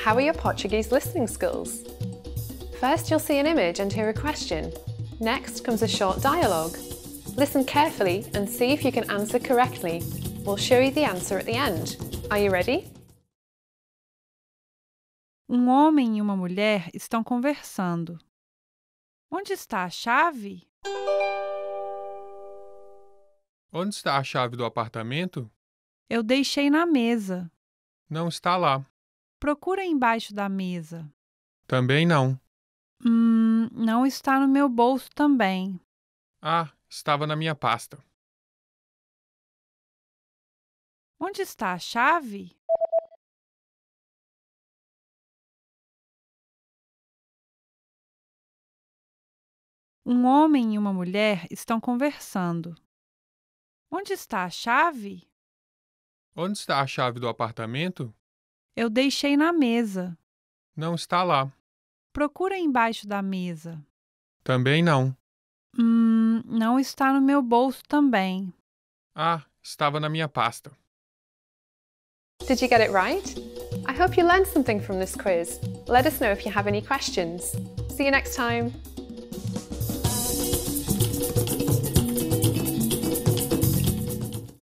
How are your Portuguese listening skills? First, you'll see an image and hear a question. Next comes a short dialogue. Listen carefully and see if you can answer correctly. We'll show you the answer at the end. Are you ready? Um homem e uma mulher estão conversando. Onde está a chave? Onde está a chave do apartamento? Eu deixei na mesa. Não está lá. Procura embaixo da mesa. Também não. Hum, não está no meu bolso também. Ah, estava na minha pasta. Onde está a chave? Um homem e uma mulher estão conversando. Onde está a chave? Onde está a chave do apartamento? Eu deixei na mesa. Não está lá. Procura embaixo da mesa. Também não. Hum, não está no meu bolso também. Ah, estava na minha pasta. Did you get it right? I hope you learned something from this quiz. Let us know if you have any questions. See you next time.